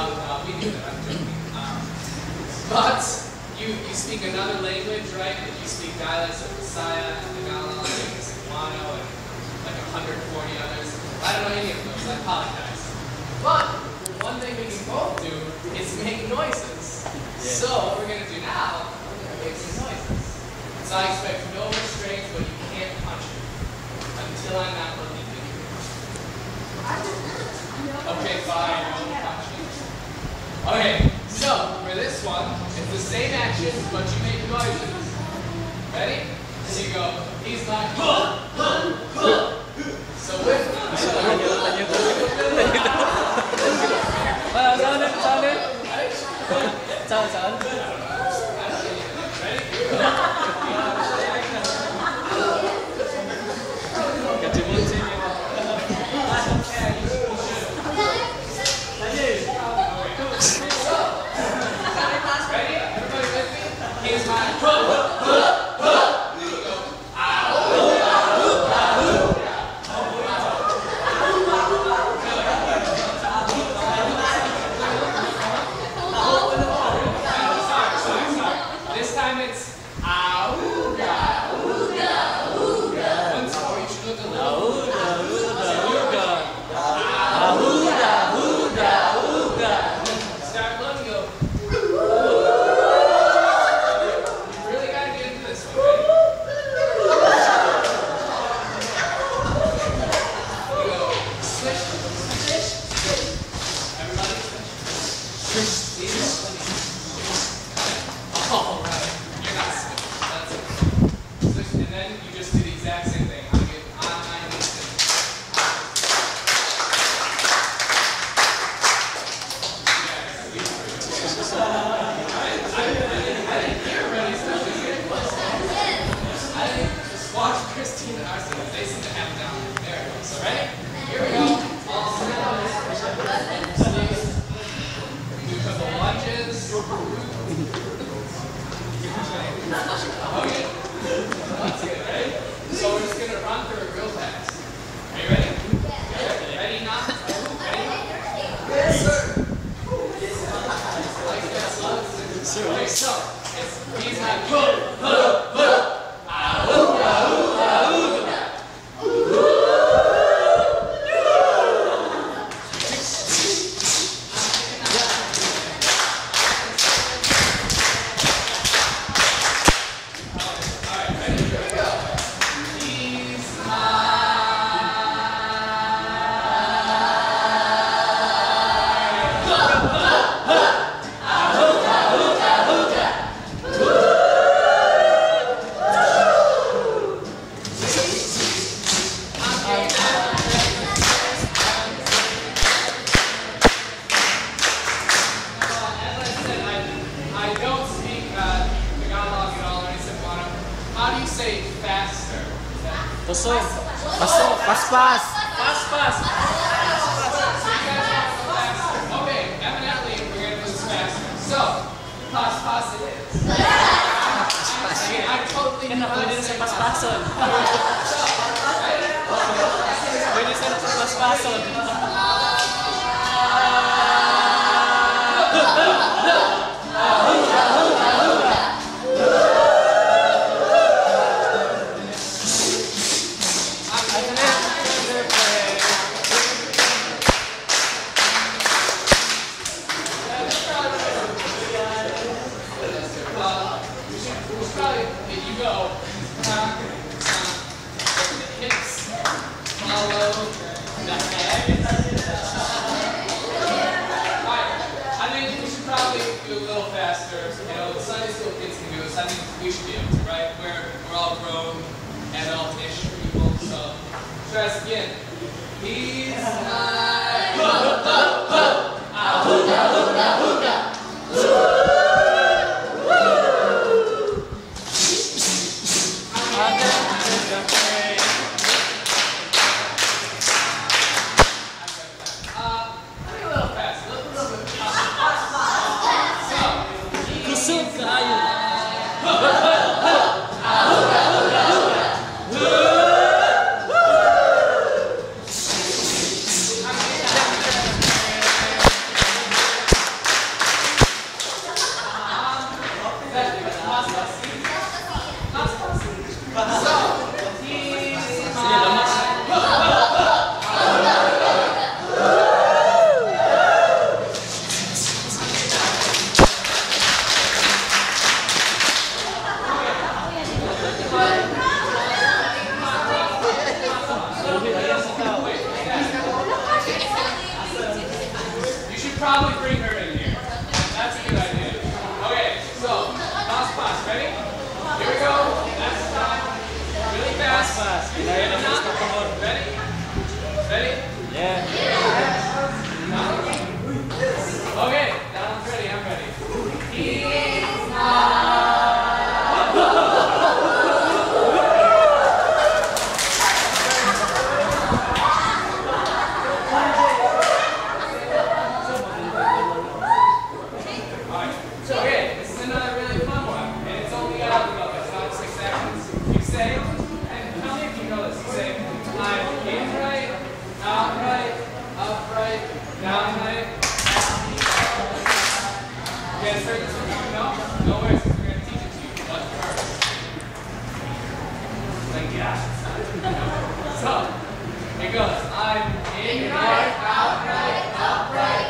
Um, no, we knew that. I'm joking. Um, but you you speak another language, right? You speak dialects of Visaya and Tagalog and Cebuano and like 140 others. I don't know any of those. I apologize. But one thing we can both do is make noises. So what we're gonna do now, we're gonna make some noises. So I expect no restraints, but you can't punch me until I'm not relieving you. Okay, fine. No punching. Okay, so for this one, it's the same action, but you make noises. Ready? So you go, he's like, huh, huh, huh. So with Ah, saan ulit? Saan ulit? Saan, saan? Kajimutsi niyo. Ready? Everybody with me? He's like, huh, huh, huh. You go, This time it's auga, auga, auga. Once more, you should look a little. Start looking, go. You really gotta get into this one. Ready? You go, swish, swish, swish. Everybody swish. Swish. All right. You're not switching. That's it. Switch, and then you just do the exact same thing. I'm get on my knees. I think just watch Christine and Arsenal. They seem to have it down. There it goes. So ready? Here we go. All set up. Do a couple lunges. Okay. That's good, right? So we're just gonna run through it real fast. Are you ready? Ready? Ready now? Ready? Yes, sir. Like that, it's he's like huh, want to go faster. Okay, evidently we're going to do this faster. So, pass it is. I, I totally know how to say paspason. So? Pwede sa paspason. He's like, probably bring her in here. That's a good idea. Okay, so pas pas, ready? Here we go. Next time. Really fast. Pas. Ready? Ready? Ready? Yeah. Okay, that one's ready. I'm ready. Alright, so okay, this is another really fun one, and it's only got alphabet, it's not six sections. You say, and tell me if you know this, you say, I'm in right, out right, up right, down right. You guys heard this one? No? No worries, we're gonna teach it to you much first. Like, yeah. So, here goes. I'm in right, out right,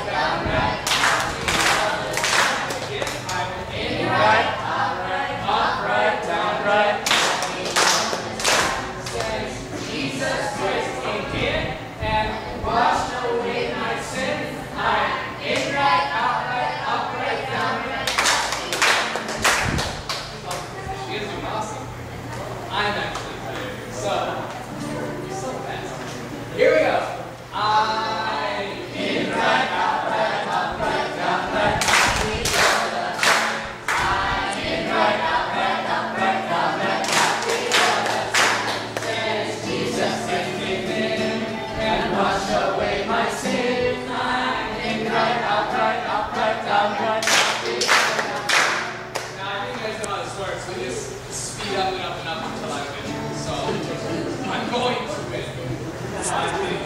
going to win. To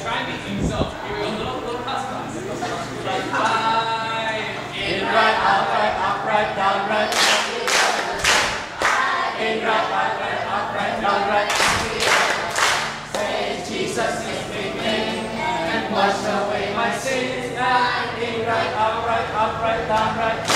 try and beat. So here we go. Little, little customize. I'm in right, up right, down right. Up right, down right. Say Jesus is name and wash away my sins. In right, out right, up right, down right.